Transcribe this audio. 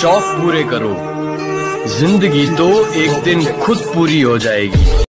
शौक पूरे करो। ज़िंदगी तो एक दिन खुद पूरी हो जाएगी।